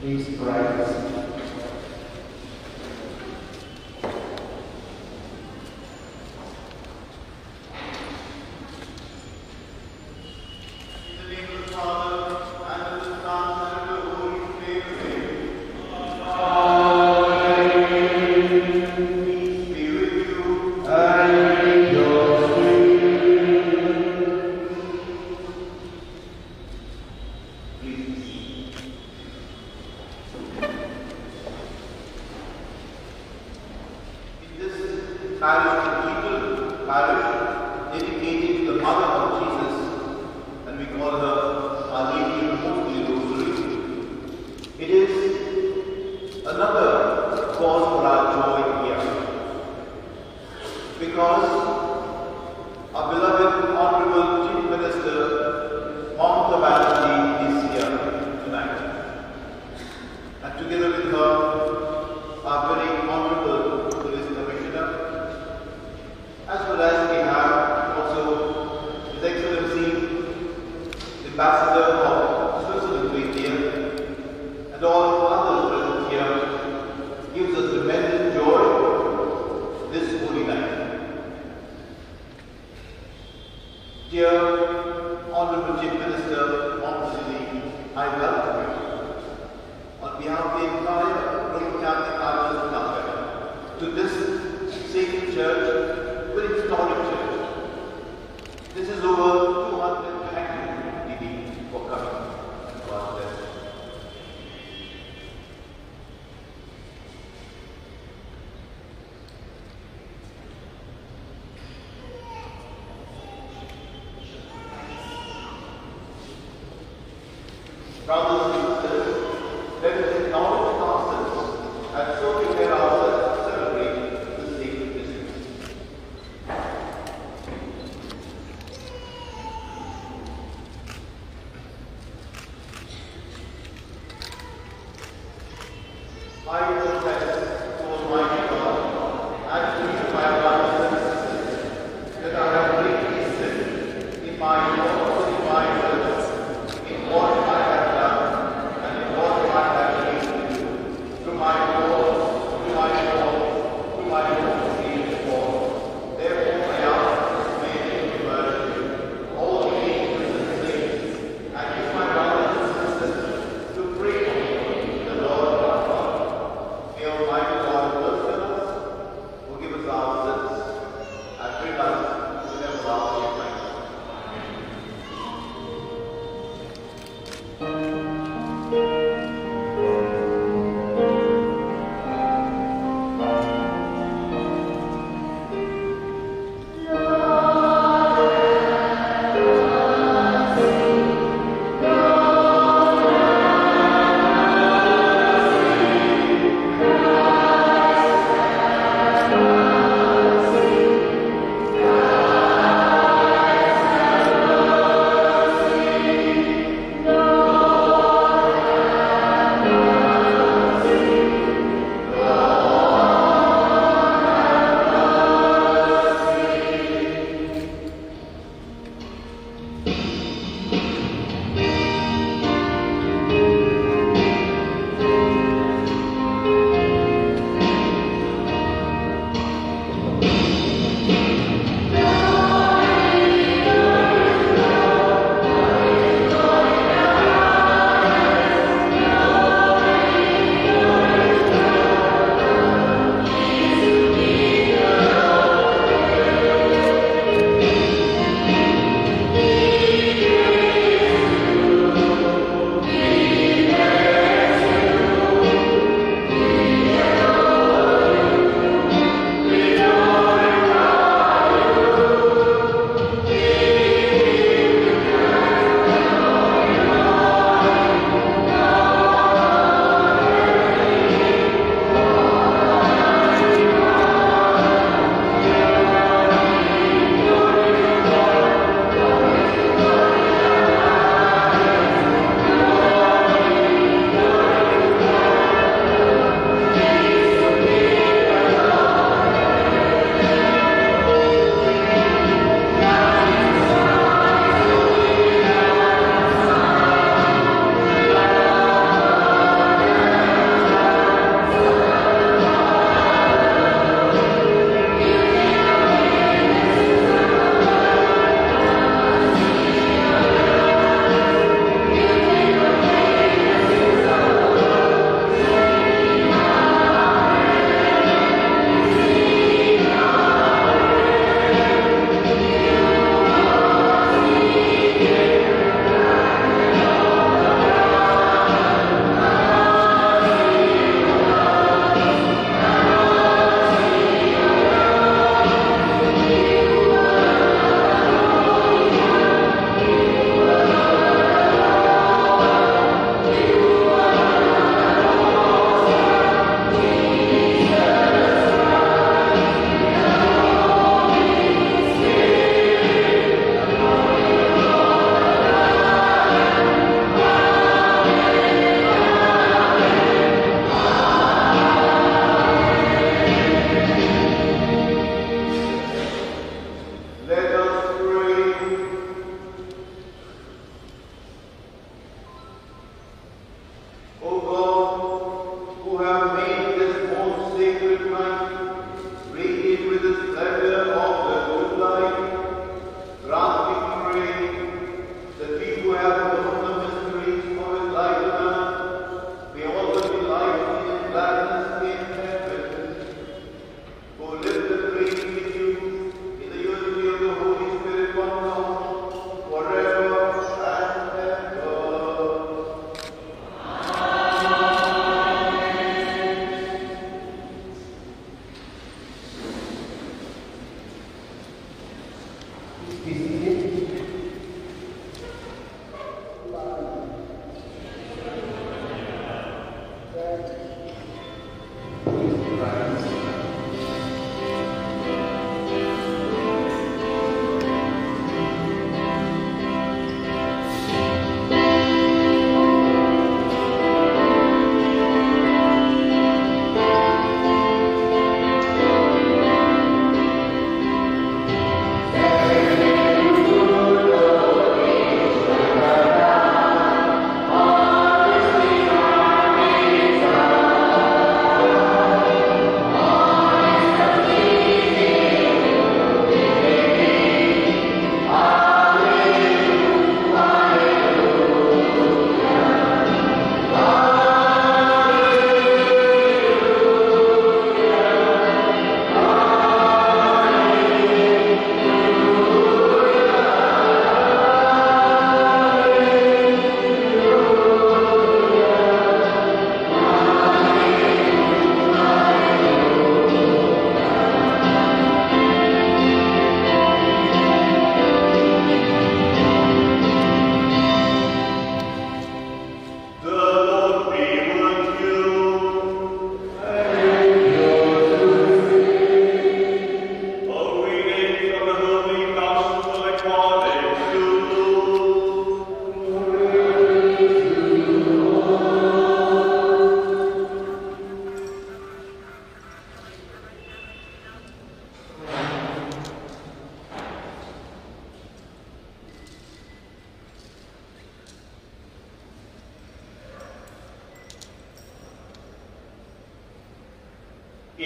These brightest parish people, parish dedicated to the mother The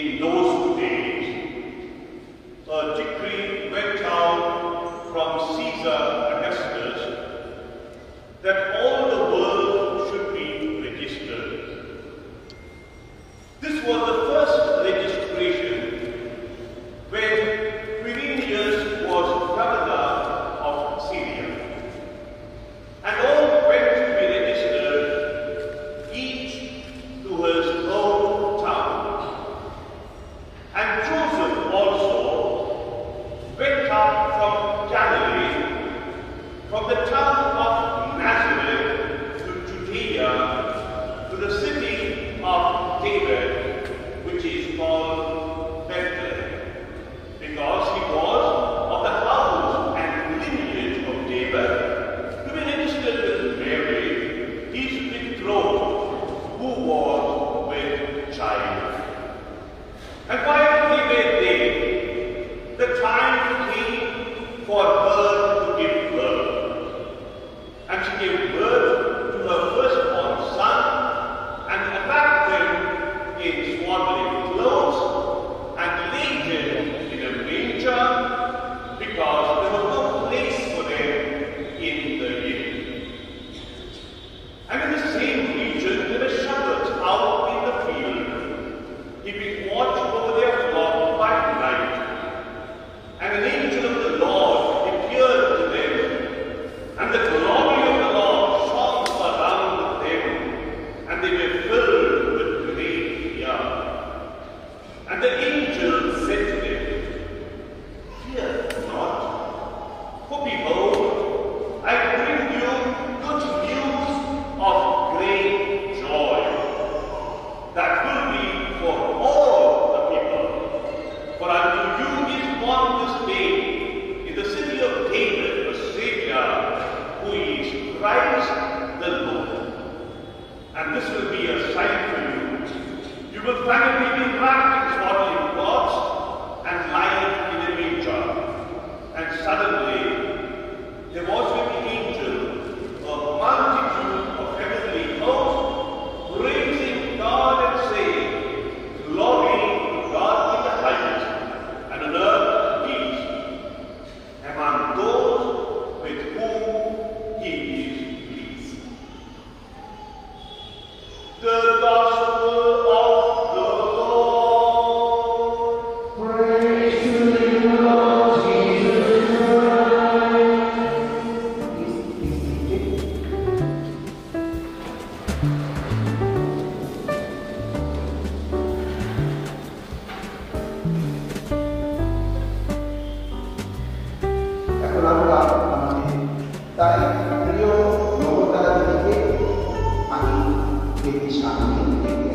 In those Ele já